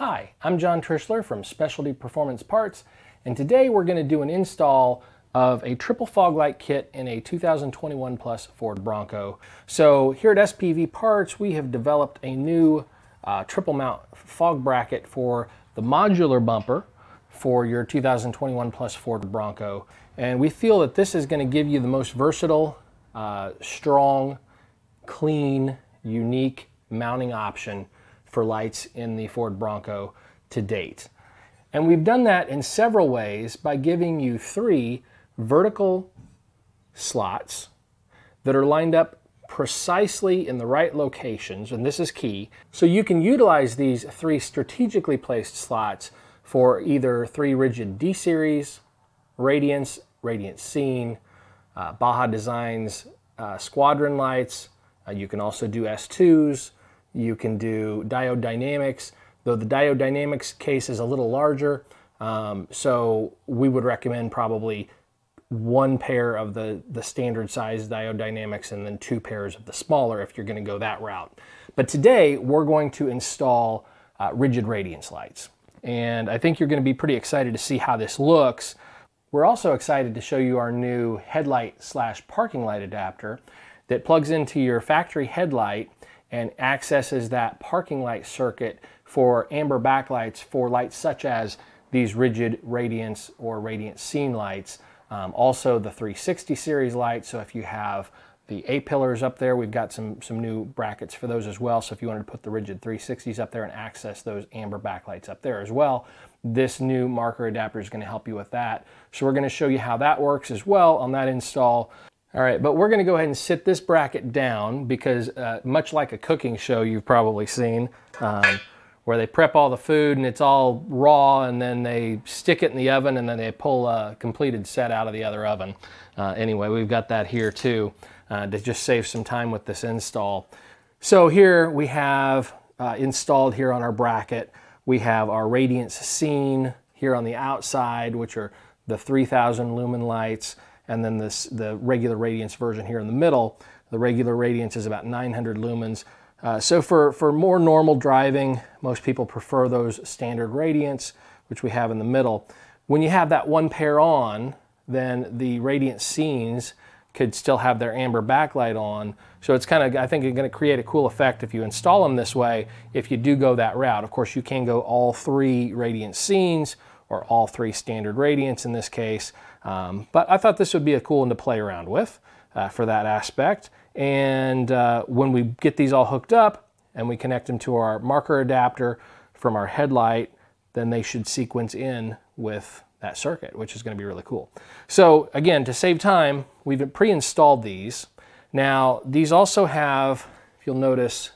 Hi, I'm John Trischler from Specialty Performance Parts, and today we're going to do an install of a triple fog light kit in a 2021 plus Ford Bronco. So here at SPV Parts, we have developed a new uh, triple mount fog bracket for the modular bumper for your 2021 plus Ford Bronco. And we feel that this is going to give you the most versatile, uh, strong, clean, unique mounting option for lights in the Ford Bronco to date. And we've done that in several ways by giving you three vertical slots that are lined up precisely in the right locations, and this is key. So you can utilize these three strategically placed slots for either three rigid D-Series, Radiance, Radiance Scene, uh, Baja Designs uh, Squadron lights. Uh, you can also do S2s, you can do diode dynamics, though the diode dynamics case is a little larger. Um, so we would recommend probably one pair of the, the standard size diode dynamics and then two pairs of the smaller if you're gonna go that route. But today we're going to install uh, rigid radiance lights. And I think you're gonna be pretty excited to see how this looks. We're also excited to show you our new headlight slash parking light adapter that plugs into your factory headlight and accesses that parking light circuit for amber backlights for lights such as these rigid radiance or radiance scene lights. Um, also the 360 series lights, so if you have the A-pillars up there, we've got some, some new brackets for those as well. So if you wanted to put the rigid 360s up there and access those amber backlights up there as well, this new marker adapter is going to help you with that. So we're going to show you how that works as well on that install. All right, but we're gonna go ahead and sit this bracket down because uh, much like a cooking show you've probably seen, um, where they prep all the food and it's all raw and then they stick it in the oven and then they pull a completed set out of the other oven. Uh, anyway, we've got that here too uh, to just save some time with this install. So here we have uh, installed here on our bracket, we have our Radiance Scene here on the outside, which are the 3000 lumen lights and then this, the regular radiance version here in the middle. The regular radiance is about 900 lumens. Uh, so for, for more normal driving, most people prefer those standard radiance, which we have in the middle. When you have that one pair on, then the radiance scenes could still have their amber backlight on. So it's kind of, I think it's going to create a cool effect if you install them this way, if you do go that route. Of course, you can go all three radiance scenes or all three standard radiance in this case. Um, but I thought this would be a cool one to play around with uh, for that aspect. And uh, when we get these all hooked up and we connect them to our marker adapter from our headlight, then they should sequence in with that circuit, which is going to be really cool. So again, to save time, we've pre-installed these. Now, these also have, if you'll notice,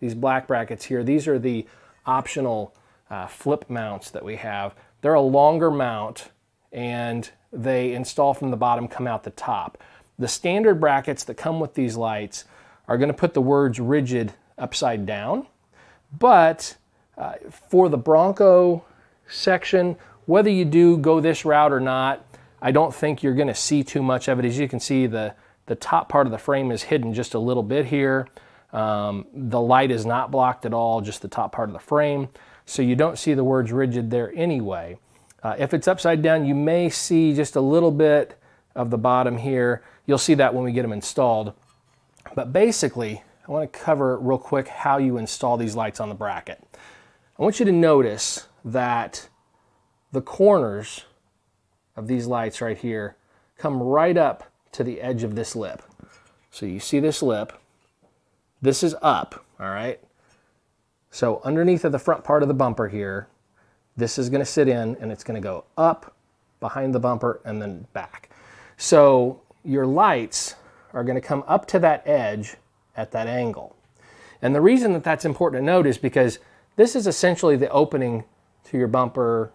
these black brackets here, these are the optional uh, flip mounts that we have. They're a longer mount and they install from the bottom, come out the top. The standard brackets that come with these lights are going to put the words rigid upside down, but uh, for the Bronco section, whether you do go this route or not, I don't think you're going to see too much of it. As you can see, the, the top part of the frame is hidden just a little bit here. Um, the light is not blocked at all, just the top part of the frame. So you don't see the words rigid there anyway. Uh, if it's upside down, you may see just a little bit of the bottom here. You'll see that when we get them installed. But basically, I want to cover real quick how you install these lights on the bracket. I want you to notice that the corners of these lights right here come right up to the edge of this lip. So you see this lip, this is up, all right? So underneath of the front part of the bumper here, this is going to sit in and it's going to go up behind the bumper and then back. So your lights are going to come up to that edge at that angle. And the reason that that's important to note is because this is essentially the opening to your bumper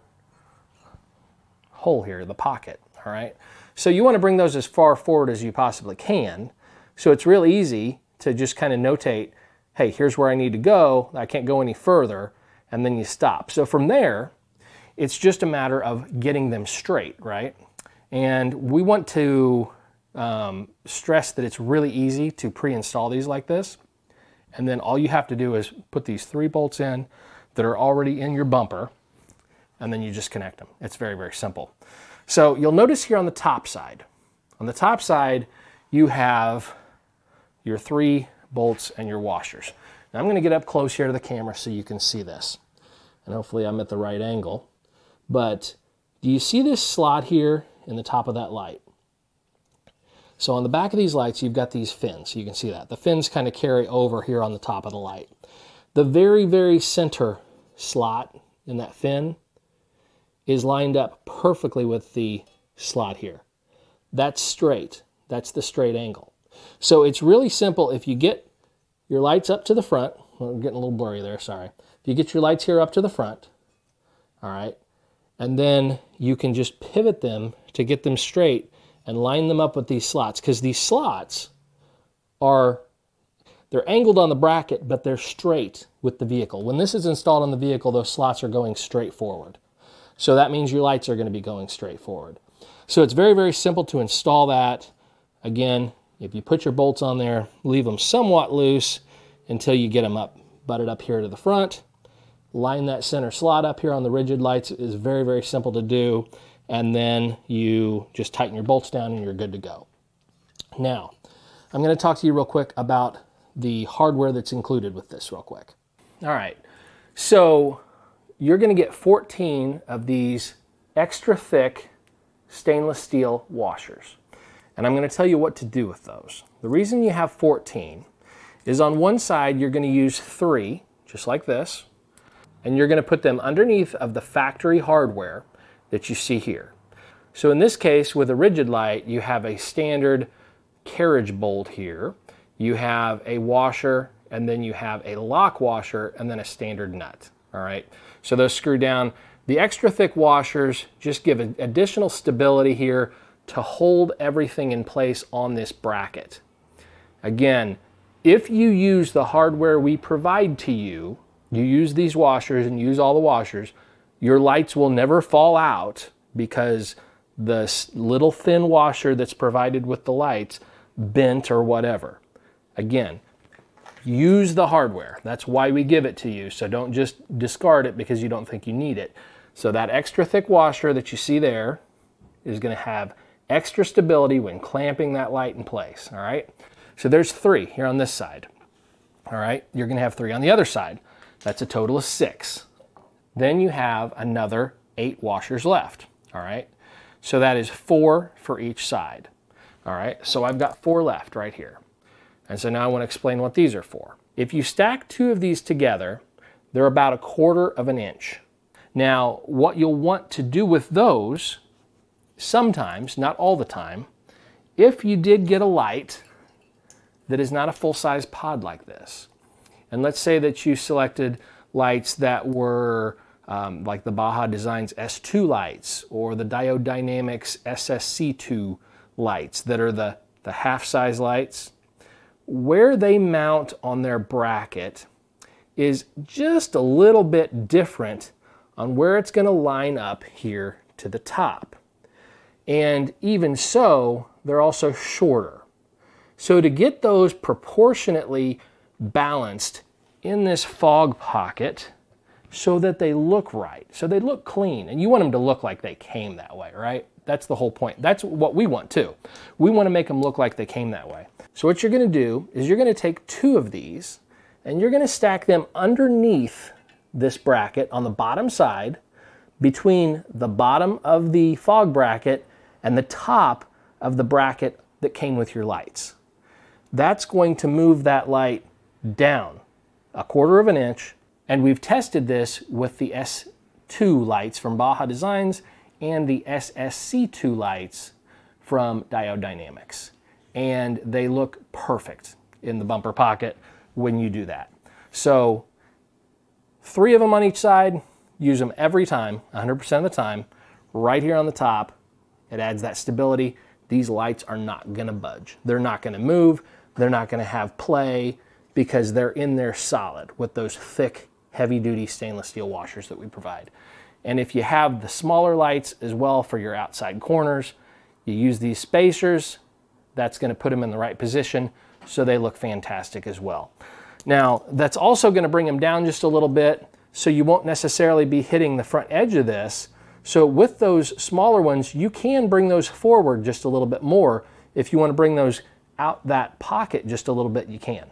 hole here, the pocket, all right? So you want to bring those as far forward as you possibly can. So it's real easy to just kind of notate, hey, here's where I need to go. I can't go any further and then you stop. So from there, it's just a matter of getting them straight, right? And we want to um, stress that it's really easy to pre-install these like this. And then all you have to do is put these three bolts in, that are already in your bumper, and then you just connect them. It's very, very simple. So you'll notice here on the top side, on the top side, you have your three bolts and your washers. Now I'm gonna get up close here to the camera so you can see this. And hopefully I'm at the right angle. But do you see this slot here in the top of that light? So on the back of these lights, you've got these fins. You can see that. The fins kind of carry over here on the top of the light. The very, very center slot in that fin is lined up perfectly with the slot here. That's straight. That's the straight angle. So it's really simple. If you get your lights up to the front, well, I'm getting a little blurry there, sorry. If you get your lights here up to the front, all right, and then you can just pivot them to get them straight and line them up with these slots because these slots are they're angled on the bracket but they're straight with the vehicle. When this is installed on the vehicle those slots are going straight forward. So that means your lights are going to be going straight forward. So it's very very simple to install that. Again if you put your bolts on there leave them somewhat loose until you get them up butted up here to the front line that center slot up here on the rigid lights is very very simple to do and then you just tighten your bolts down and you're good to go. Now, I'm going to talk to you real quick about the hardware that's included with this real quick. All right, so you're going to get 14 of these extra thick stainless steel washers. And I'm going to tell you what to do with those. The reason you have 14 is on one side you're going to use three, just like this, and you're going to put them underneath of the factory hardware that you see here. So in this case, with a rigid light, you have a standard carriage bolt here. You have a washer, and then you have a lock washer, and then a standard nut, all right? So those screw down. The extra thick washers just give additional stability here to hold everything in place on this bracket. Again, if you use the hardware we provide to you, you use these washers and use all the washers, your lights will never fall out because the little thin washer that's provided with the lights bent or whatever. Again, use the hardware. That's why we give it to you. So don't just discard it because you don't think you need it. So that extra thick washer that you see there is going to have extra stability when clamping that light in place. All right. So there's three here on this side. All right. You're going to have three on the other side. That's a total of six. Then you have another eight washers left, all right? So that is four for each side, all right? So I've got four left right here. And so now I want to explain what these are for. If you stack two of these together, they're about a quarter of an inch. Now, what you'll want to do with those, sometimes, not all the time, if you did get a light that is not a full-size pod like this, and let's say that you selected lights that were um, like the Baja Designs S2 lights or the Diode Dynamics SSC2 lights that are the, the half size lights. Where they mount on their bracket is just a little bit different on where it's going to line up here to the top. And even so, they're also shorter. So to get those proportionately balanced in this fog pocket so that they look right, so they look clean. And you want them to look like they came that way, right? That's the whole point. That's what we want too. We want to make them look like they came that way. So what you're going to do is you're going to take two of these and you're going to stack them underneath this bracket on the bottom side between the bottom of the fog bracket and the top of the bracket that came with your lights. That's going to move that light down a quarter of an inch, and we've tested this with the S2 lights from Baja Designs and the SSC2 lights from Diode Dynamics. And they look perfect in the bumper pocket when you do that. So three of them on each side, use them every time, 100% of the time. Right here on the top, it adds that stability. These lights are not gonna budge. They're not gonna move. They're not gonna have play because they're in there solid with those thick, heavy duty stainless steel washers that we provide. And if you have the smaller lights as well for your outside corners, you use these spacers, that's gonna put them in the right position so they look fantastic as well. Now, that's also gonna bring them down just a little bit so you won't necessarily be hitting the front edge of this. So with those smaller ones, you can bring those forward just a little bit more. If you want to bring those out that pocket just a little bit, you can.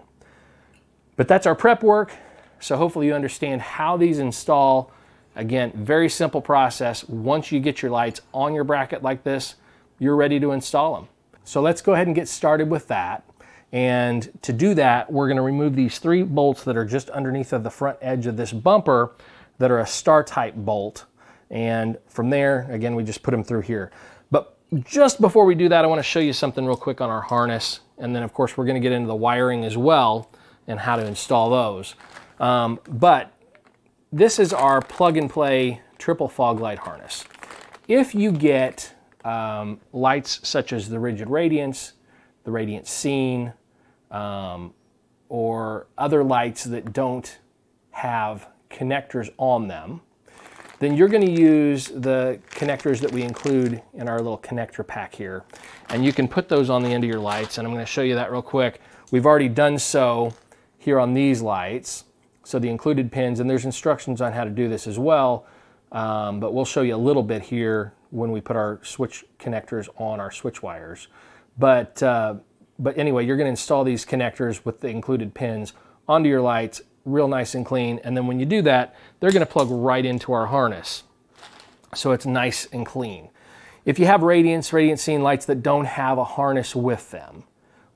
But that's our prep work. So hopefully you understand how these install. Again, very simple process. Once you get your lights on your bracket like this, you're ready to install them. So let's go ahead and get started with that. And to do that, we're gonna remove these three bolts that are just underneath of the front edge of this bumper that are a star type bolt. And from there, again, we just put them through here. But just before we do that, I wanna show you something real quick on our harness. And then of course, we're gonna get into the wiring as well and how to install those. Um, but this is our plug and play triple fog light harness. If you get um, lights such as the Rigid Radiance, the Radiance Scene, um, or other lights that don't have connectors on them, then you're going to use the connectors that we include in our little connector pack here. And you can put those on the end of your lights, and I'm going to show you that real quick. We've already done so here on these lights. So the included pins, and there's instructions on how to do this as well, um, but we'll show you a little bit here when we put our switch connectors on our switch wires. But uh, but anyway, you're going to install these connectors with the included pins onto your lights, real nice and clean. And then when you do that, they're going to plug right into our harness. So it's nice and clean. If you have Radiance, Radiance Scene lights that don't have a harness with them,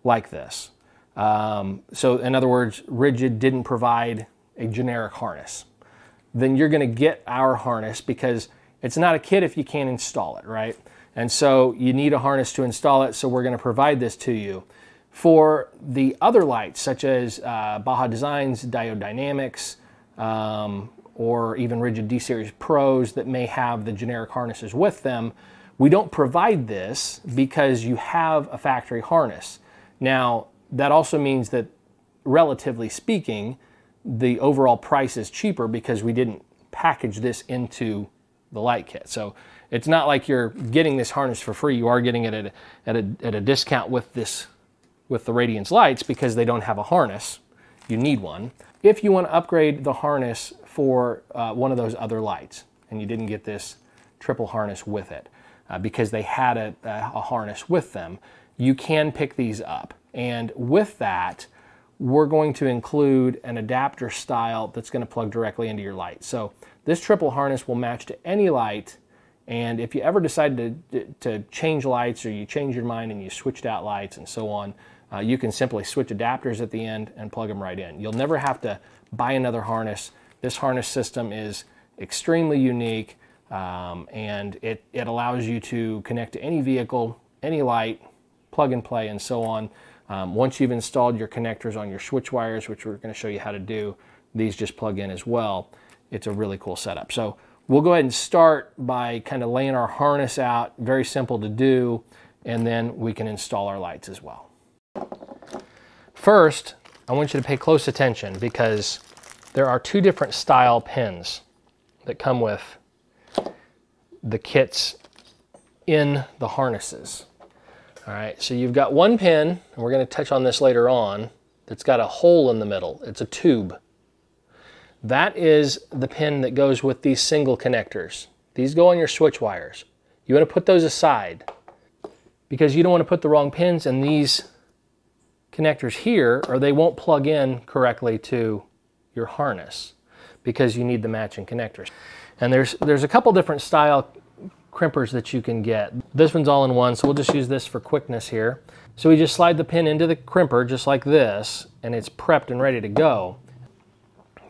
like this. Um, so in other words, Rigid didn't provide a generic harness. Then you're going to get our harness because it's not a kit if you can't install it, right? And so you need a harness to install it, so we're going to provide this to you. For the other lights, such as uh, Baja Designs, Diode Dynamics, um, or even Rigid D-Series Pros that may have the generic harnesses with them, we don't provide this because you have a factory harness. Now, that also means that, relatively speaking, the overall price is cheaper because we didn't package this into the light kit. So it's not like you're getting this harness for free. You are getting it at a, at a, at a discount with this with the Radiance lights because they don't have a harness. You need one. If you want to upgrade the harness for uh, one of those other lights and you didn't get this triple harness with it uh, because they had a, a harness with them, you can pick these up. And with that, we're going to include an adapter style that's going to plug directly into your light. So this triple harness will match to any light and if you ever decide to, to change lights or you change your mind and you switched out lights and so on, uh, you can simply switch adapters at the end and plug them right in. You'll never have to buy another harness. This harness system is extremely unique um, and it, it allows you to connect to any vehicle, any light, plug and play and so on. Um, once you've installed your connectors on your switch wires, which we're going to show you how to do, these just plug in as well. It's a really cool setup. So We'll go ahead and start by kind of laying our harness out, very simple to do, and then we can install our lights as well. First, I want you to pay close attention because there are two different style pins that come with the kits in the harnesses. All right, so you've got one pin, and we're gonna touch on this later on, that's got a hole in the middle. It's a tube. That is the pin that goes with these single connectors. These go on your switch wires. You want to put those aside because you don't want to put the wrong pins in these connectors here or they won't plug in correctly to your harness because you need the matching connectors. And there's, there's a couple different style crimpers that you can get. This one's all in one, so we'll just use this for quickness here. So we just slide the pin into the crimper just like this, and it's prepped and ready to go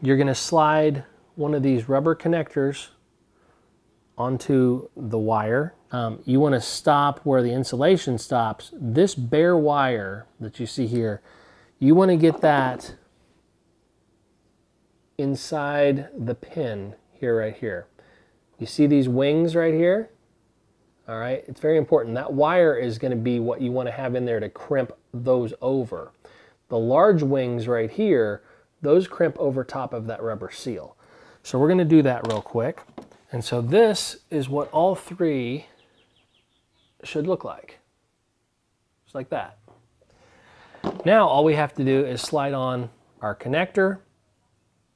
you're going to slide one of these rubber connectors onto the wire. Um, you want to stop where the insulation stops. This bare wire that you see here, you want to get that inside the pin here, right here. You see these wings right here? All right, it's very important. That wire is going to be what you want to have in there to crimp those over. The large wings right here those crimp over top of that rubber seal. So we're gonna do that real quick. And so this is what all three should look like. Just like that. Now all we have to do is slide on our connector.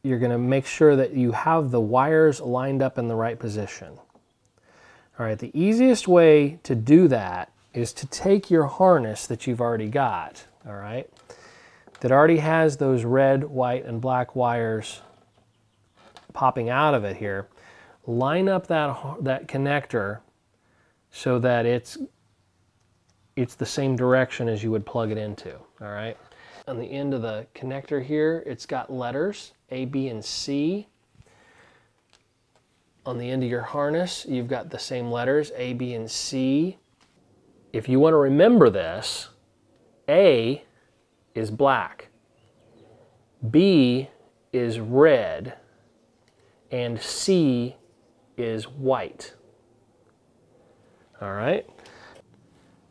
you're going to make sure that you have the wires lined up in the right position. All right, the easiest way to do that is to take your harness that you've already got, all right, that already has those red, white, and black wires popping out of it here, line up that, that connector so that it's, it's the same direction as you would plug it into, all right? On the end of the connector here, it's got letters, A, B, and C. On the end of your harness, you've got the same letters, A, B, and C. If you want to remember this, A is black, B is red, and C is white. All right,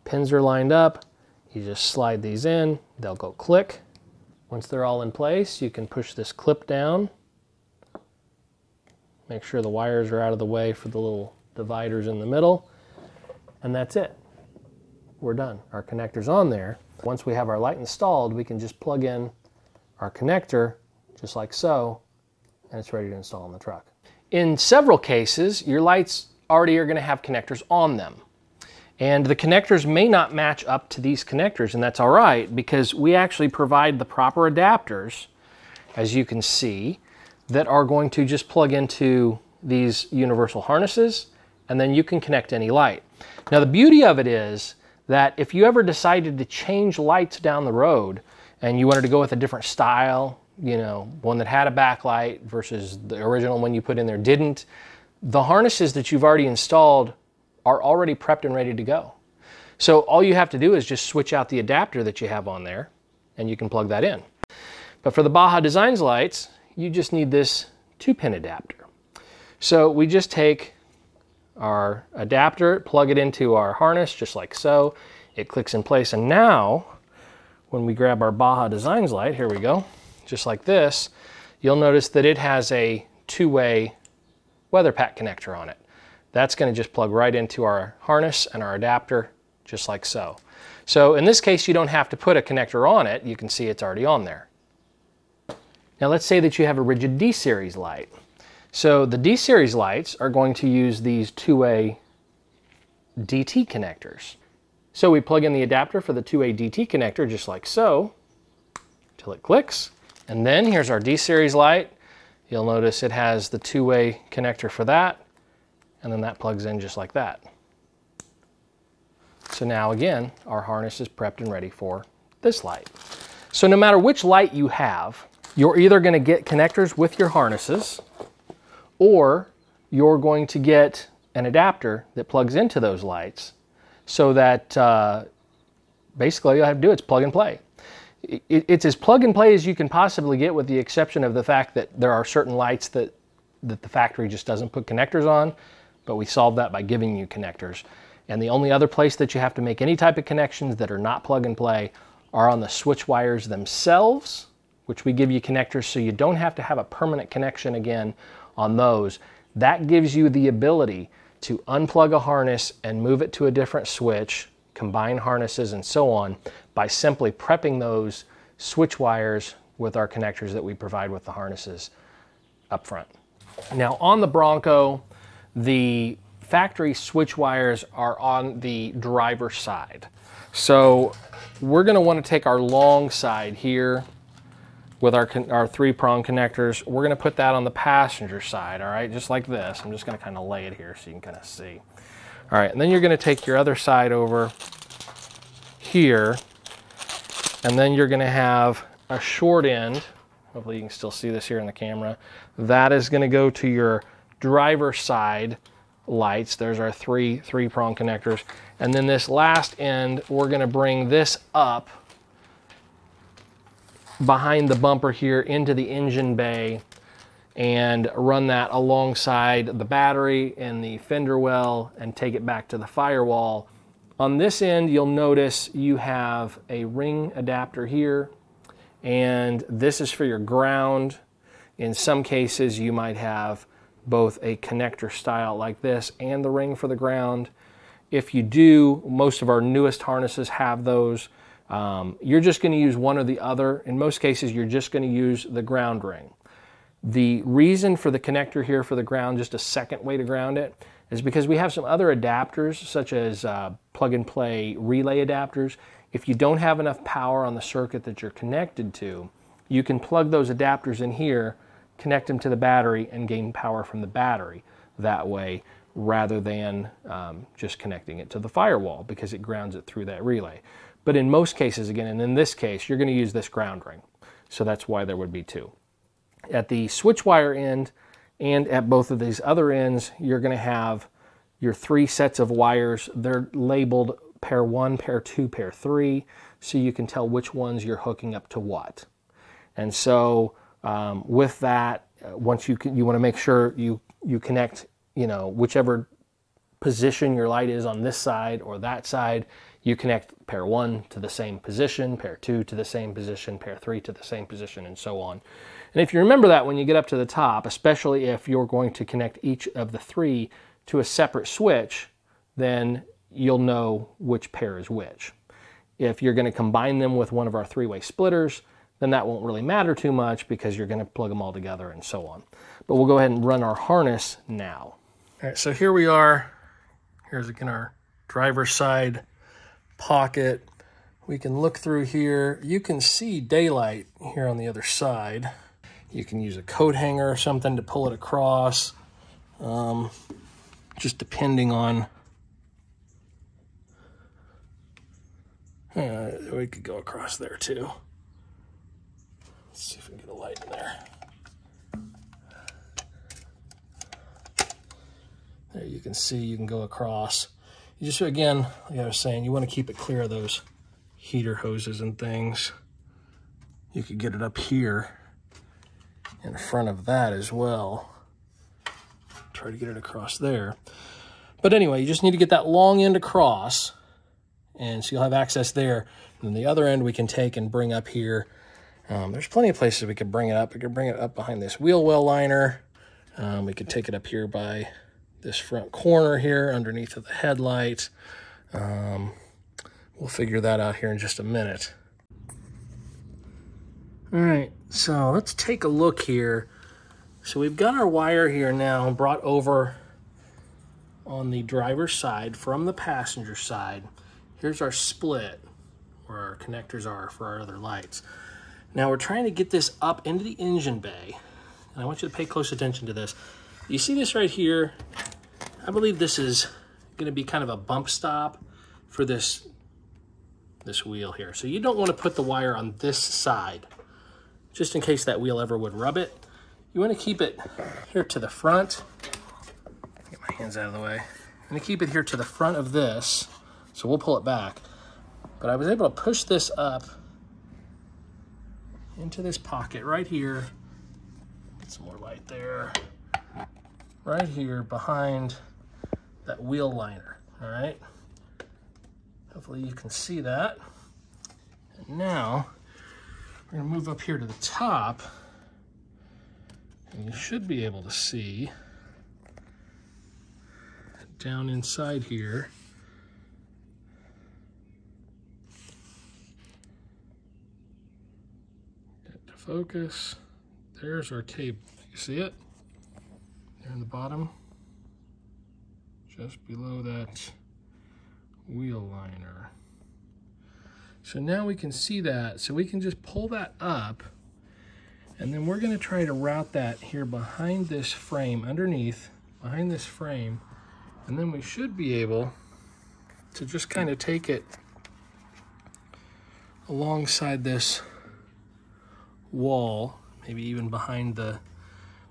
pins are lined up. You just slide these in, they'll go click. Once they're all in place, you can push this clip down. Make sure the wires are out of the way for the little dividers in the middle. And that's it. We're done. Our connector's on there. Once we have our light installed, we can just plug in our connector, just like so, and it's ready to install on the truck. In several cases, your lights already are going to have connectors on them. And the connectors may not match up to these connectors, and that's all right because we actually provide the proper adapters, as you can see, that are going to just plug into these universal harnesses, and then you can connect any light. Now the beauty of it is that if you ever decided to change lights down the road and you wanted to go with a different style, you know, one that had a backlight versus the original one you put in there didn't, the harnesses that you've already installed are already prepped and ready to go. So all you have to do is just switch out the adapter that you have on there and you can plug that in. But for the Baja Designs lights, you just need this two pin adapter. So we just take our adapter, plug it into our harness just like so. It clicks in place and now when we grab our Baja Designs light, here we go, just like this, you'll notice that it has a two-way weather pack connector on it. That's going to just plug right into our harness and our adapter, just like so. So in this case, you don't have to put a connector on it. You can see it's already on there. Now let's say that you have a rigid D-series light. So the D-series lights are going to use these two-way DT connectors. So we plug in the adapter for the two-way DT connector just like so, till it clicks. And then here's our D-series light. You'll notice it has the two-way connector for that and then that plugs in just like that. So now again, our harness is prepped and ready for this light. So no matter which light you have, you're either gonna get connectors with your harnesses or you're going to get an adapter that plugs into those lights so that uh, basically all you have to do is plug and play. It, it's as plug and play as you can possibly get with the exception of the fact that there are certain lights that, that the factory just doesn't put connectors on but we solve that by giving you connectors. And the only other place that you have to make any type of connections that are not plug and play are on the switch wires themselves, which we give you connectors so you don't have to have a permanent connection again on those. That gives you the ability to unplug a harness and move it to a different switch, combine harnesses and so on by simply prepping those switch wires with our connectors that we provide with the harnesses up front. Now on the Bronco, the factory switch wires are on the driver's side. So we're gonna wanna take our long side here with our, our three prong connectors. We're gonna put that on the passenger side, all right, just like this. I'm just gonna kind of lay it here so you can kind of see. All right, and then you're gonna take your other side over here, and then you're gonna have a short end. Hopefully you can still see this here in the camera. That is gonna go to your driver side lights. There's our three three prong connectors. And then this last end, we're gonna bring this up behind the bumper here into the engine bay and run that alongside the battery and the fender well and take it back to the firewall. On this end, you'll notice you have a ring adapter here and this is for your ground. In some cases, you might have both a connector style like this and the ring for the ground. If you do, most of our newest harnesses have those. Um, you're just going to use one or the other. In most cases, you're just going to use the ground ring. The reason for the connector here for the ground, just a second way to ground it, is because we have some other adapters such as uh, plug and play relay adapters. If you don't have enough power on the circuit that you're connected to, you can plug those adapters in here, connect them to the battery and gain power from the battery that way rather than um, just connecting it to the firewall because it grounds it through that relay. But in most cases, again, and in this case, you're going to use this ground ring. So that's why there would be two. At the switch wire end and at both of these other ends, you're going to have your three sets of wires. They're labeled pair one, pair two, pair three, so you can tell which ones you're hooking up to what. And so um, with that, uh, once you can, you want to make sure you you connect, you know, whichever position your light is on this side or that side, you connect pair one to the same position, pair two to the same position, pair three to the same position, and so on. And if you remember that when you get up to the top, especially if you're going to connect each of the three to a separate switch, then you'll know which pair is which. If you're going to combine them with one of our three-way splitters, then that won't really matter too much because you're going to plug them all together and so on. But we'll go ahead and run our harness now. All right, so here we are. Here's again our driver's side pocket. We can look through here. You can see daylight here on the other side. You can use a coat hanger or something to pull it across. Um, just depending on uh, we could go across there too. Let's see if we can get a light in there. There you can see, you can go across. You just, again, like I was saying, you want to keep it clear of those heater hoses and things. You could get it up here in front of that as well. Try to get it across there. But anyway, you just need to get that long end across. And so you'll have access there. And then the other end we can take and bring up here um, there's plenty of places we could bring it up. We could bring it up behind this wheel well liner. Um, we could take it up here by this front corner here underneath of the headlight. Um, we'll figure that out here in just a minute. All right, so let's take a look here. So we've got our wire here now brought over on the driver's side from the passenger side. Here's our split where our connectors are for our other lights. Now we're trying to get this up into the engine bay. And I want you to pay close attention to this. You see this right here? I believe this is gonna be kind of a bump stop for this, this wheel here. So you don't wanna put the wire on this side, just in case that wheel ever would rub it. You wanna keep it here to the front. Get my hands out of the way. I'm gonna keep it here to the front of this, so we'll pull it back. But I was able to push this up into this pocket right here. Get some more light there. Right here behind that wheel liner, all right? Hopefully you can see that. And now, we're gonna move up here to the top, and you should be able to see down inside here, get to focus. There's our cable. You see it? There in the bottom. Just below that wheel liner. So now we can see that. So we can just pull that up and then we're gonna try to route that here behind this frame, underneath, behind this frame. And then we should be able to just kind of take it alongside this wall, maybe even behind the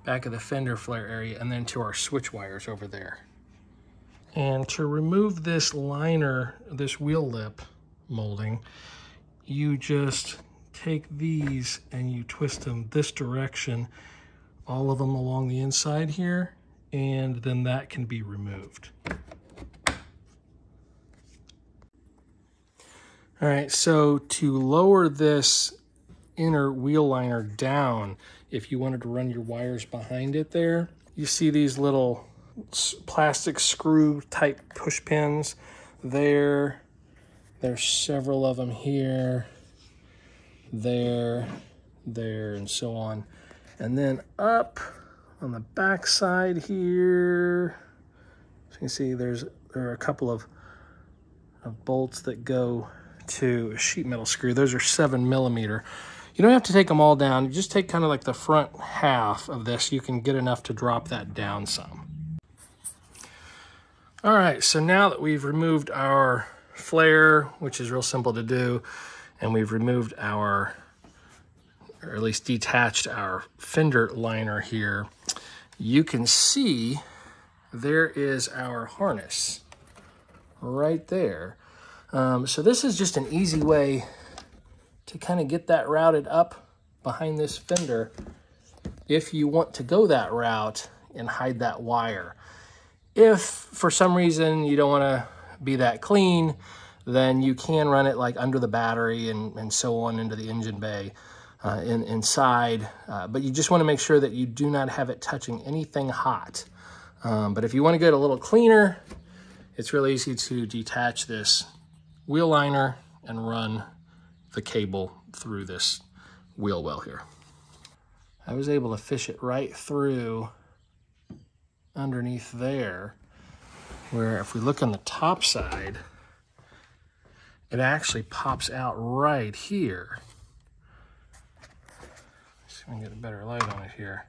back of the fender flare area, and then to our switch wires over there. And to remove this liner, this wheel lip molding, you just take these and you twist them this direction, all of them along the inside here, and then that can be removed. All right, so to lower this inner wheel liner down if you wanted to run your wires behind it there. You see these little plastic screw type push pins there. There's several of them here, there, there, and so on. And then up on the back side here, as you can see, there's there are a couple of, of bolts that go to a sheet metal screw. Those are seven millimeter. You don't have to take them all down. You just take kind of like the front half of this. You can get enough to drop that down some. All right, so now that we've removed our flare, which is real simple to do, and we've removed our, or at least detached our fender liner here, you can see there is our harness right there. Um, so this is just an easy way to kind of get that routed up behind this fender if you want to go that route and hide that wire. If for some reason you don't want to be that clean, then you can run it like under the battery and, and so on into the engine bay uh, in, inside. Uh, but you just want to make sure that you do not have it touching anything hot. Um, but if you want to get a little cleaner, it's really easy to detach this wheel liner and run the cable through this wheel well here. I was able to fish it right through underneath there, where if we look on the top side, it actually pops out right here. Let's see if I can get a better light on it here.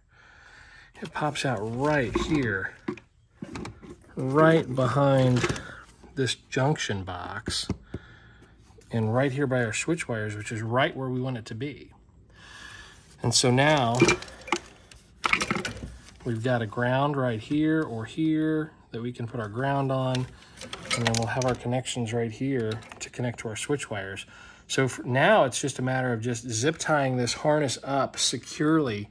It pops out right here, right behind this junction box and right here by our switch wires, which is right where we want it to be. And so now we've got a ground right here or here that we can put our ground on and then we'll have our connections right here to connect to our switch wires. So now it's just a matter of just zip tying this harness up securely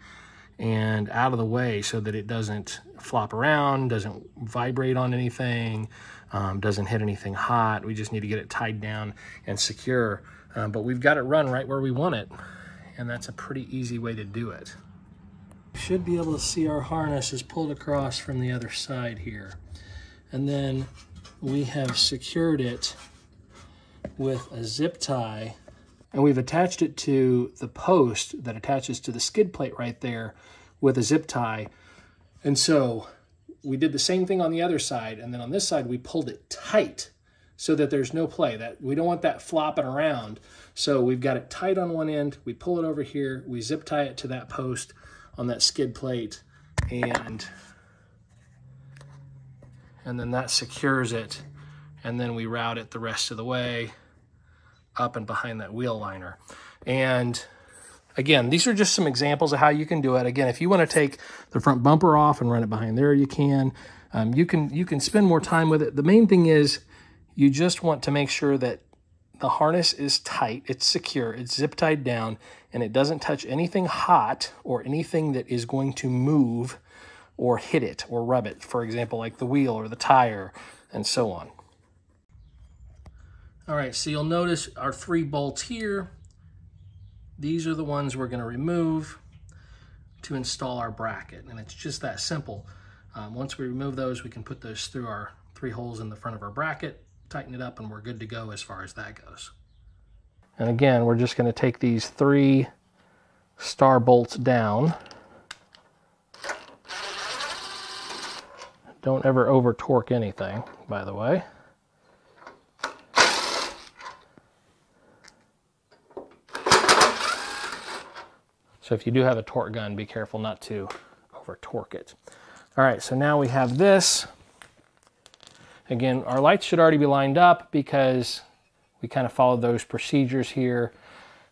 and out of the way so that it doesn't flop around, doesn't vibrate on anything, um, doesn't hit anything hot. We just need to get it tied down and secure. Um, but we've got it run right where we want it. And that's a pretty easy way to do it. Should be able to see our harness is pulled across from the other side here. And then we have secured it with a zip tie and we've attached it to the post that attaches to the skid plate right there with a zip tie. And so we did the same thing on the other side, and then on this side we pulled it tight so that there's no play. That we don't want that flopping around. So we've got it tight on one end, we pull it over here, we zip tie it to that post on that skid plate, and and then that secures it, and then we route it the rest of the way up and behind that wheel liner. And again, these are just some examples of how you can do it. Again, if you want to take the front bumper off and run it behind there, you can. Um, you can you can spend more time with it. The main thing is you just want to make sure that the harness is tight, it's secure, it's zip tied down, and it doesn't touch anything hot or anything that is going to move or hit it or rub it. For example, like the wheel or the tire and so on. All right, so you'll notice our three bolts here. These are the ones we're gonna remove to install our bracket, and it's just that simple. Um, once we remove those, we can put those through our three holes in the front of our bracket, tighten it up, and we're good to go as far as that goes. And again, we're just gonna take these three star bolts down. Don't ever over torque anything, by the way. So if you do have a torque gun, be careful not to over torque it. All right, so now we have this. Again, our lights should already be lined up because we kind of followed those procedures here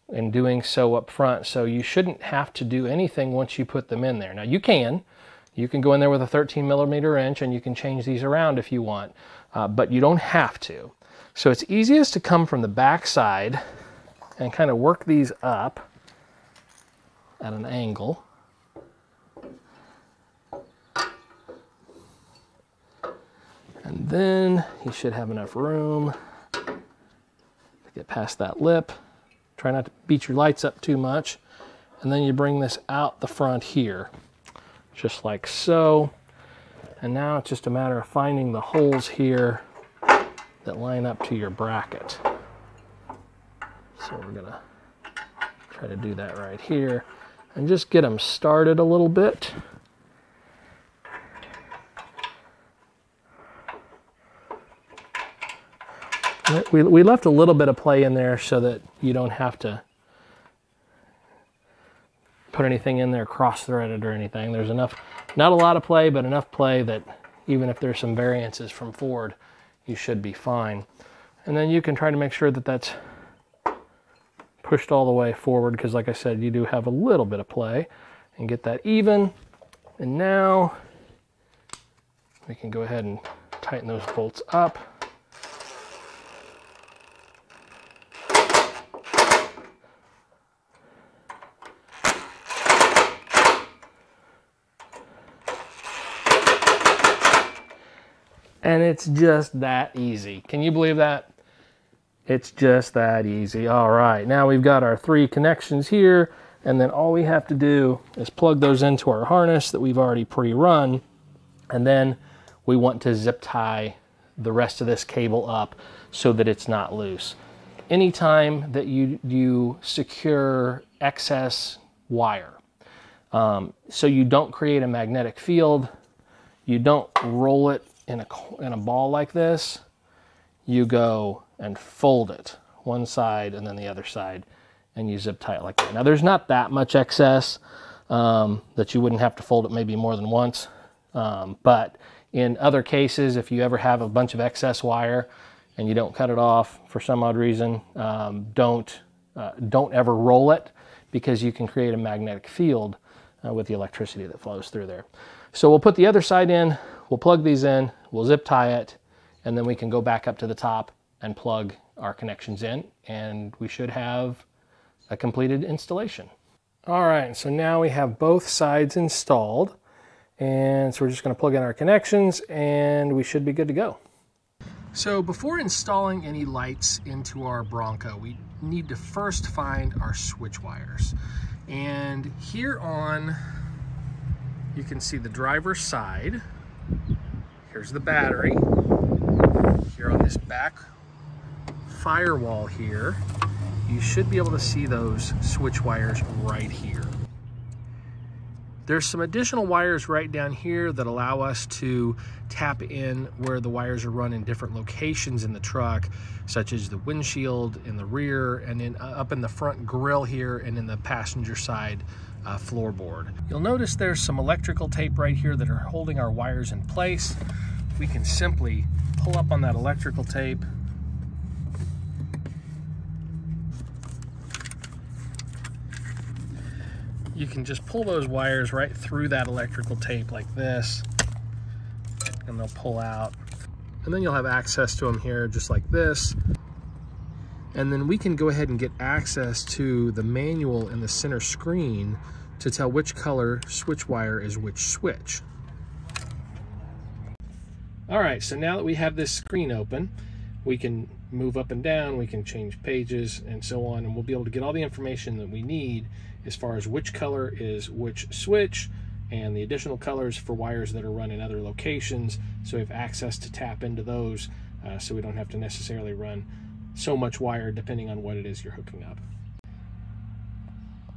in doing so up front. So you shouldn't have to do anything once you put them in there. Now you can. You can go in there with a 13 millimeter wrench and you can change these around if you want, uh, but you don't have to. So it's easiest to come from the back side and kind of work these up at an angle. And then you should have enough room to get past that lip. Try not to beat your lights up too much. And then you bring this out the front here, just like so. And now it's just a matter of finding the holes here that line up to your bracket. So we're gonna try to do that right here. and just get them started a little bit. We, we left a little bit of play in there so that you don't have to put anything in there cross-threaded or anything. There's enough, not a lot of play, but enough play that even if there's some variances from Ford, you should be fine. And then you can try to make sure that that's pushed all the way forward because like I said, you do have a little bit of play and get that even. And now we can go ahead and tighten those bolts up. And it's just that easy. Can you believe that? It's just that easy. All right, now we've got our three connections here, and then all we have to do is plug those into our harness that we've already pre-run, and then we want to zip tie the rest of this cable up so that it's not loose. Anytime that you, you secure excess wire, um, so you don't create a magnetic field, you don't roll it in a, in a ball like this, you go and fold it one side and then the other side and you zip tie it like that. Now there's not that much excess um, that you wouldn't have to fold it maybe more than once. Um, but in other cases, if you ever have a bunch of excess wire and you don't cut it off for some odd reason, um, don't, uh, don't ever roll it because you can create a magnetic field uh, with the electricity that flows through there. So we'll put the other side in, we'll plug these in, we'll zip tie it, and then we can go back up to the top and plug our connections in and we should have a completed installation. All right, so now we have both sides installed and so we're just gonna plug in our connections and we should be good to go. So before installing any lights into our Bronco, we need to first find our switch wires. And here on, you can see the driver's side. Here's the battery. Here on this back firewall here, you should be able to see those switch wires right here. There's some additional wires right down here that allow us to tap in where the wires are run in different locations in the truck, such as the windshield in the rear and then uh, up in the front grill here and in the passenger side uh, floorboard. You'll notice there's some electrical tape right here that are holding our wires in place. We can simply pull up on that electrical tape you can just pull those wires right through that electrical tape like this and they'll pull out and then you'll have access to them here just like this and then we can go ahead and get access to the manual in the center screen to tell which color switch wire is which switch. All right, so now that we have this screen open, we can move up and down, we can change pages and so on, and we'll be able to get all the information that we need as far as which color is which switch and the additional colors for wires that are run in other locations so we have access to tap into those uh, so we don't have to necessarily run so much wire depending on what it is you're hooking up.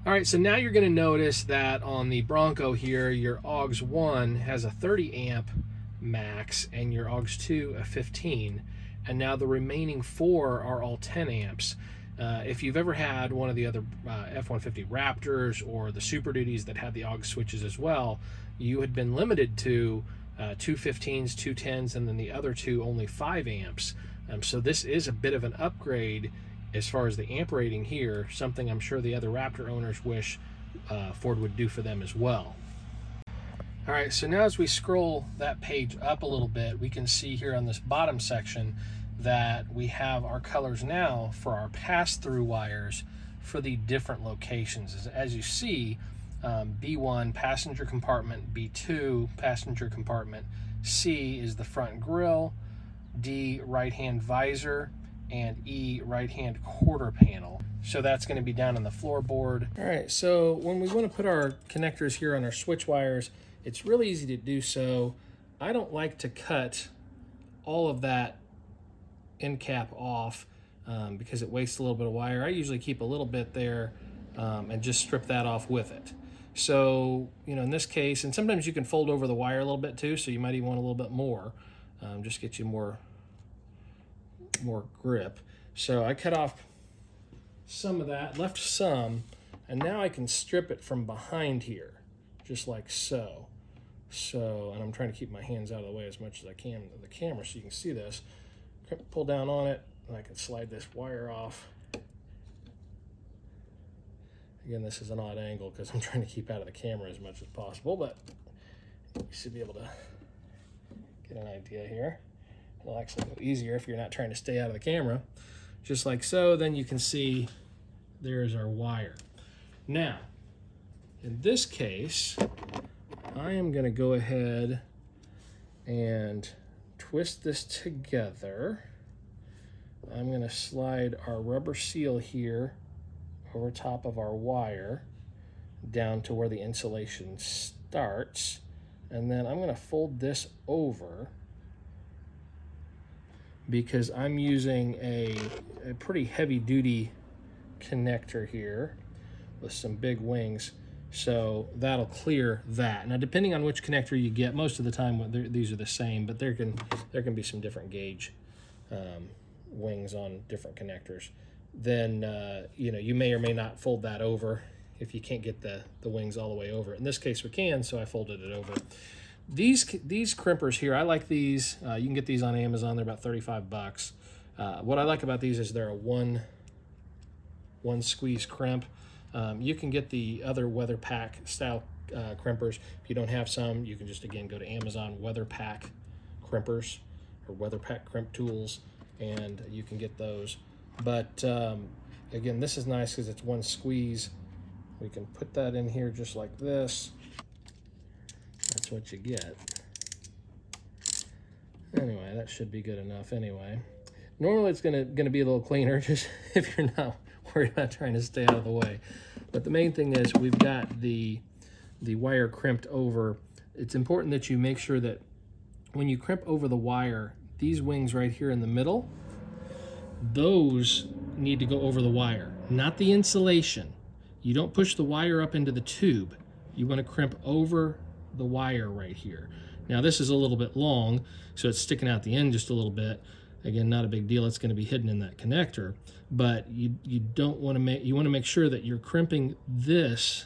All right, so now you're gonna notice that on the Bronco here, your AUX 1 has a 30 amp max and your AUX 2 a 15 and now the remaining four are all 10 amps. Uh, if you've ever had one of the other uh, F-150 Raptors or the Super Duties that had the AUX switches as well, you had been limited to uh, two 15s, two 10s, and then the other two only 5 amps. Um, so this is a bit of an upgrade as far as the amp rating here, something I'm sure the other Raptor owners wish uh, Ford would do for them as well. All right, so now as we scroll that page up a little bit, we can see here on this bottom section that we have our colors now for our pass-through wires for the different locations. As, as you see, um, B1 passenger compartment, B2 passenger compartment, C is the front grille, D right-hand visor, and E right-hand quarter panel. So that's going to be down on the floorboard. All right, so when we want to put our connectors here on our switch wires, it's really easy to do so. I don't like to cut all of that end cap off um, because it wastes a little bit of wire. I usually keep a little bit there um, and just strip that off with it. So, you know, in this case, and sometimes you can fold over the wire a little bit too, so you might even want a little bit more, um, just get you more, more grip. So I cut off some of that, left some, and now I can strip it from behind here, just like so. So, and I'm trying to keep my hands out of the way as much as I can of the camera so you can see this. Pull down on it, and I can slide this wire off. Again, this is an odd angle because I'm trying to keep out of the camera as much as possible, but you should be able to get an idea here. It'll actually go easier if you're not trying to stay out of the camera. Just like so, then you can see there's our wire. Now, in this case, I am going to go ahead and twist this together. I'm going to slide our rubber seal here over top of our wire down to where the insulation starts. And then I'm going to fold this over because I'm using a, a pretty heavy duty connector here with some big wings. So that'll clear that. Now, depending on which connector you get, most of the time these are the same, but there can there can be some different gauge um, wings on different connectors then uh, you know you may or may not fold that over if you can't get the the wings all the way over. In this case, we can, so I folded it over. These these crimpers here, I like these. Uh, you can get these on Amazon. They're about 35 bucks. Uh, what I like about these is they're a one one squeeze crimp. Um, you can get the other weather pack style uh, crimpers. If you don't have some, you can just again go to Amazon weather pack crimpers or weather pack crimp tools, and you can get those. But um, again, this is nice because it's one squeeze. We can put that in here just like this. That's what you get. Anyway, that should be good enough anyway. Normally it's gonna, gonna be a little cleaner just if you're not worried about trying to stay out of the way. But the main thing is we've got the, the wire crimped over. It's important that you make sure that when you crimp over the wire, these wings right here in the middle, those need to go over the wire, not the insulation. You don't push the wire up into the tube. You want to crimp over the wire right here. Now this is a little bit long, so it's sticking out the end just a little bit. Again, not a big deal. It's going to be hidden in that connector, but you you don't want to make you want to make sure that you're crimping this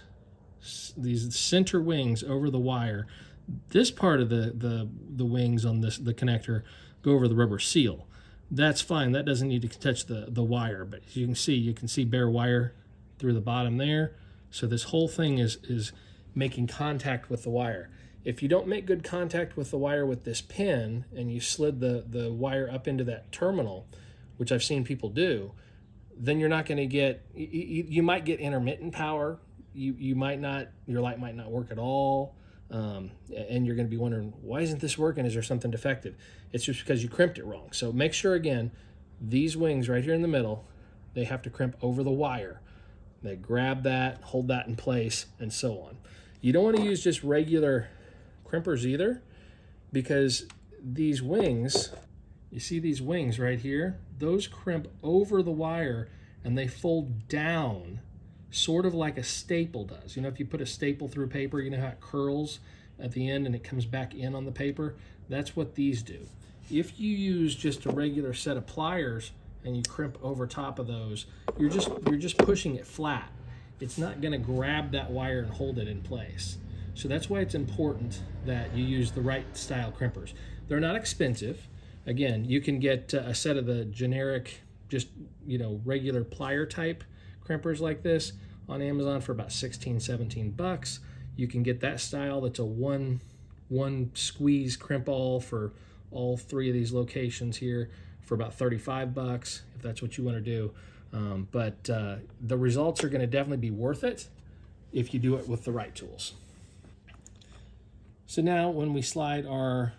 these center wings over the wire. This part of the the the wings on this the connector go over the rubber seal that's fine. That doesn't need to touch the, the wire, but as you can see, you can see bare wire through the bottom there. So this whole thing is, is making contact with the wire. If you don't make good contact with the wire with this pin and you slid the, the wire up into that terminal, which I've seen people do, then you're not going to get, you, you might get intermittent power. You, you might not, your light might not work at all. Um, and you're going to be wondering, why isn't this working? Is there something defective? It's just because you crimped it wrong. So make sure, again, these wings right here in the middle, they have to crimp over the wire. They grab that, hold that in place, and so on. You don't want to use just regular crimpers either, because these wings, you see these wings right here? Those crimp over the wire and they fold down sort of like a staple does. You know, if you put a staple through paper, you know how it curls at the end and it comes back in on the paper? That's what these do. If you use just a regular set of pliers and you crimp over top of those, you're just, you're just pushing it flat. It's not gonna grab that wire and hold it in place. So that's why it's important that you use the right style crimpers. They're not expensive. Again, you can get uh, a set of the generic, just, you know, regular plier type crimpers like this on Amazon for about 16, 17 bucks. You can get that style that's a one, one squeeze crimp all for all three of these locations here for about 35 bucks if that's what you want to do. Um, but uh, the results are going to definitely be worth it if you do it with the right tools. So now when we slide our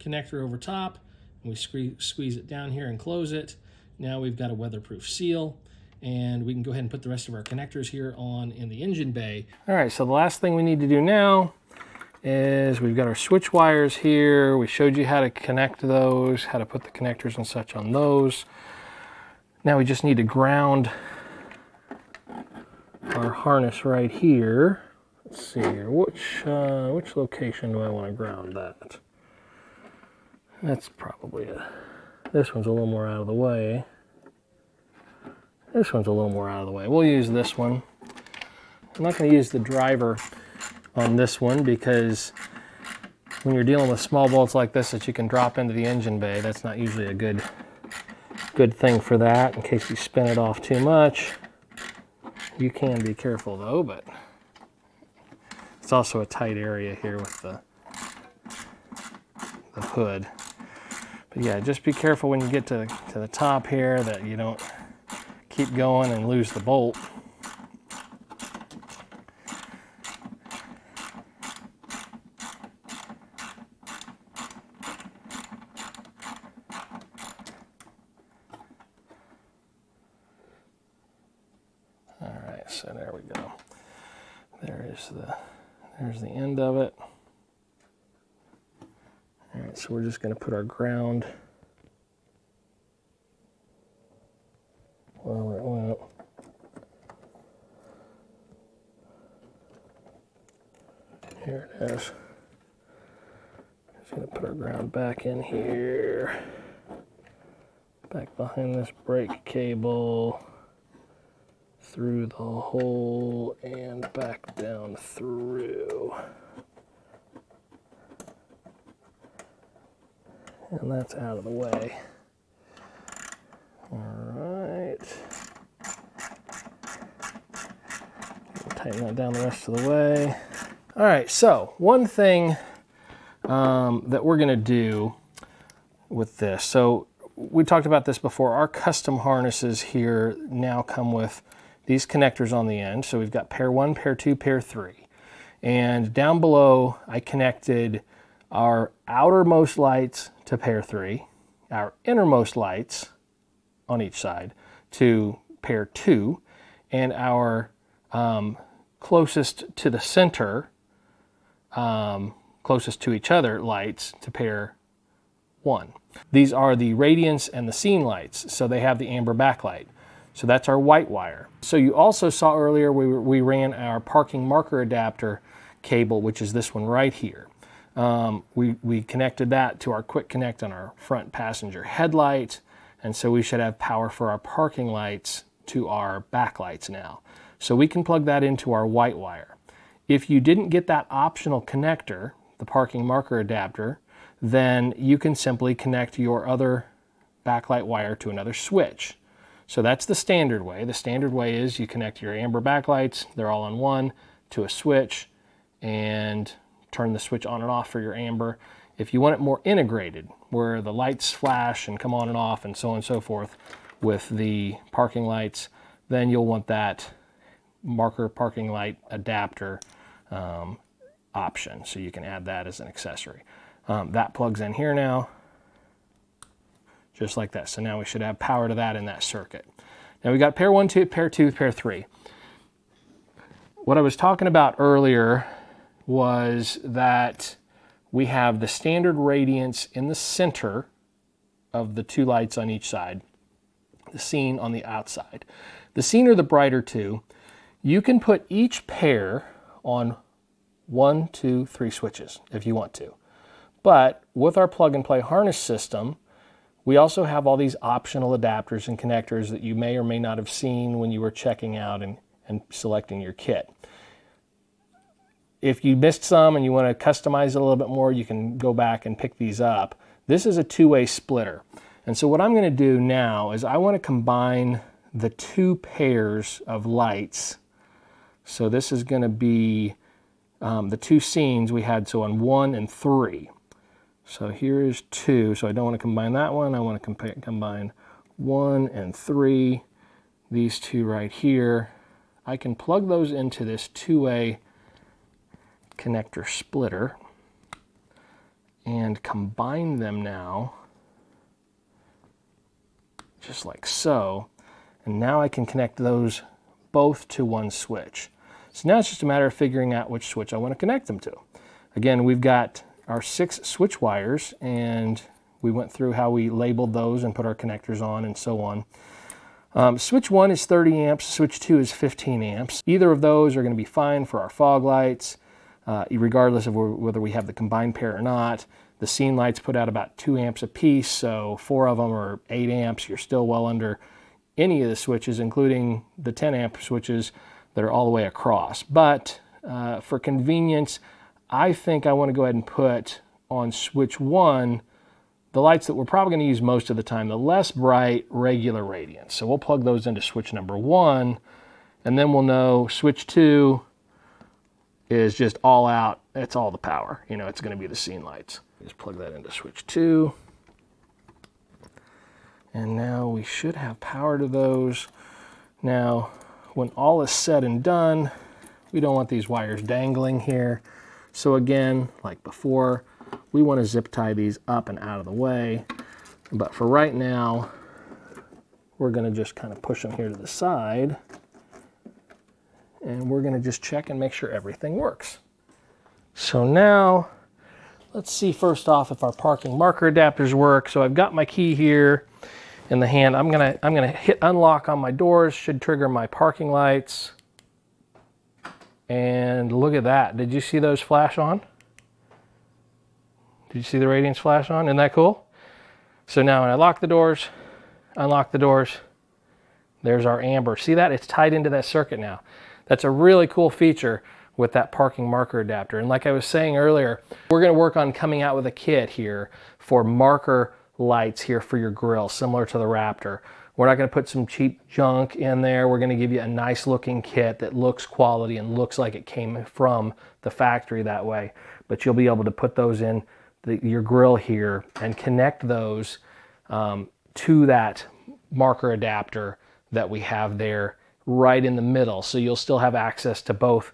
connector over top and we squeeze, squeeze it down here and close it, now we've got a weatherproof seal and we can go ahead and put the rest of our connectors here on in the engine bay. All right, so the last thing we need to do now is we've got our switch wires here. We showed you how to connect those, how to put the connectors and such on those. Now we just need to ground our harness right here. let's see here. Which uh, which location do I want to ground that? That's probably it. This one's a little more out of the way. This one's a little more out of the way. We'll use this one. I'm not going to use the driver on this one because when you're dealing with small bolts like this that you can drop into the engine bay, that's not usually a good good thing for that in case you spin it off too much. You can be careful though, but it's also a tight area here with the, the hood. But yeah, just be careful when you get to, to the top here that you don't keep going and lose the bolt. so there we go. There is the, there's the end of it. All right, so we're just going to put our ground went. Here it is. Just going to put our ground back in here. Back behind this brake cable through the hole and back down through. And that's out of the way. All right. Tighten that down the rest of the way. All right, so one thing um, that we're gonna do with this. So we talked about this before. Our custom harnesses here now come with these connectors on the end. So we've got pair one, pair two, pair three. And down below, I connected our outermost lights to pair three, our innermost lights on each side to pair two, and our um, closest to the center, um, closest to each other lights to pair one. These are the radiance and the scene lights, so they have the amber backlight. So that's our white wire. So you also saw earlier we, we ran our parking marker adapter cable, which is this one right here. Um, we, we connected that to our quick connect on our front passenger headlight. And so we should have power for our parking lights to our backlights now. So we can plug that into our white wire. If you didn't get that optional connector, the parking marker adapter, then you can simply connect your other backlight wire to another switch. So that's the standard way. The standard way is you connect your amber backlights, they're all on one, to a switch, and turn the switch on and off for your amber. If you want it more integrated, where the lights flash and come on and off and so on and so forth with the parking lights, then you'll want that marker parking light adapter um, option. So you can add that as an accessory. Um, that plugs in here now just like that. So now we should have power to that in that circuit. Now we got pair one, two, pair two, pair three. What I was talking about earlier was that we have the standard radiance in the center of the two lights on each side, the scene on the outside. The scene are the brighter two. You can put each pair on one, two, three switches if you want to. But with our plug and play harness system, we also have all these optional adapters and connectors that you may or may not have seen when you were checking out and, and selecting your kit. If you missed some and you want to customize it a little bit more, you can go back and pick these up. This is a two-way splitter. And so what I'm going to do now is I want to combine the two pairs of lights. So this is going to be um, the two scenes we had, so on one and three. So here is two. So I don't want to combine that one. I want to combine one and three. These two right here. I can plug those into this two-way connector splitter and combine them now just like so. And now I can connect those both to one switch. So now it's just a matter of figuring out which switch I want to connect them to. Again, we've got our six switch wires and we went through how we labeled those and put our connectors on and so on. Um, switch 1 is 30 amps, switch 2 is 15 amps. Either of those are going to be fine for our fog lights, uh, regardless of whether we have the combined pair or not. The scene lights put out about 2 amps a piece, so four of them are 8 amps. You're still well under any of the switches, including the 10 amp switches that are all the way across. But uh, for convenience, I think I want to go ahead and put on switch 1 the lights that we're probably going to use most of the time, the less bright regular radiance. So we'll plug those into switch number one, and then we'll know switch two is just all out. It's all the power. You know, it's going to be the scene lights. Just plug that into switch two. And now we should have power to those. Now, when all is said and done, we don't want these wires dangling here. So again, like before, we want to zip tie these up and out of the way. But for right now, we're going to just kind of push them here to the side. And we're going to just check and make sure everything works. So now, let's see first off if our parking marker adapters work. So I've got my key here in the hand. I'm going to I'm going to hit unlock on my doors, should trigger my parking lights. And look at that. Did you see those flash on? Did you see the radiance flash on? Isn't that cool? So now when I lock the doors, unlock the doors, there's our amber. See that? It's tied into that circuit now. That's a really cool feature with that parking marker adapter. And like I was saying earlier, we're gonna work on coming out with a kit here for marker lights here for your grill, similar to the Raptor. We're not gonna put some cheap junk in there. We're gonna give you a nice looking kit that looks quality and looks like it came from the factory that way. But you'll be able to put those in the, your grill here and connect those um, to that marker adapter that we have there right in the middle. So you'll still have access to both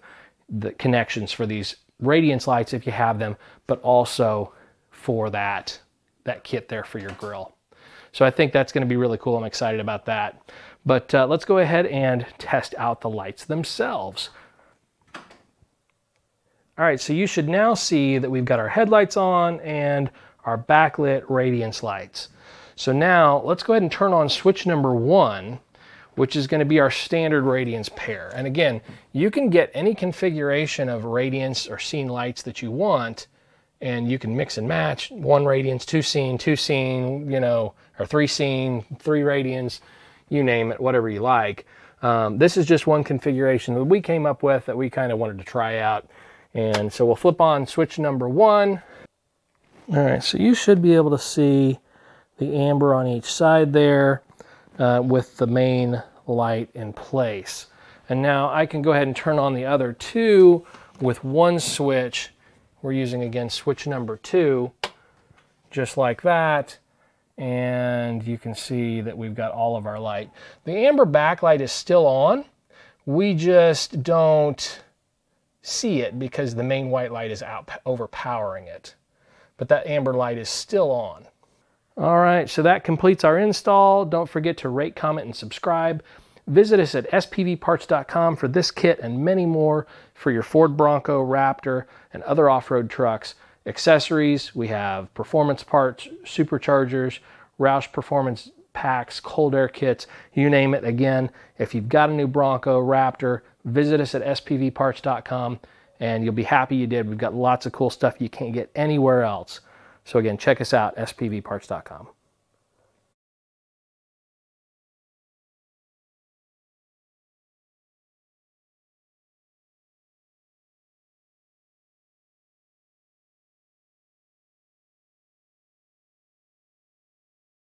the connections for these radiance lights if you have them, but also for that, that kit there for your grill. So I think that's gonna be really cool. I'm excited about that. But uh, let's go ahead and test out the lights themselves. All right, so you should now see that we've got our headlights on and our backlit radiance lights. So now let's go ahead and turn on switch number one, which is gonna be our standard radiance pair. And again, you can get any configuration of radiance or scene lights that you want, and you can mix and match one radiance, two scene, two scene, you know, or three scene, three radiance, you name it, whatever you like. Um, this is just one configuration that we came up with that we kind of wanted to try out. And so we'll flip on switch number one. All right, so you should be able to see the amber on each side there uh, with the main light in place. And now I can go ahead and turn on the other two with one switch. We're using again switch number two, just like that. And you can see that we've got all of our light. The amber backlight is still on. We just don't see it because the main white light is out overpowering it. But that amber light is still on. All right, so that completes our install. Don't forget to rate, comment, and subscribe. Visit us at spvparts.com for this kit and many more for your Ford Bronco, Raptor, and other off-road trucks. Accessories, we have performance parts, superchargers, Roush performance packs, cold air kits, you name it. Again, if you've got a new Bronco, Raptor, visit us at spvparts.com and you'll be happy you did. We've got lots of cool stuff you can't get anywhere else. So again, check us out, spvparts.com.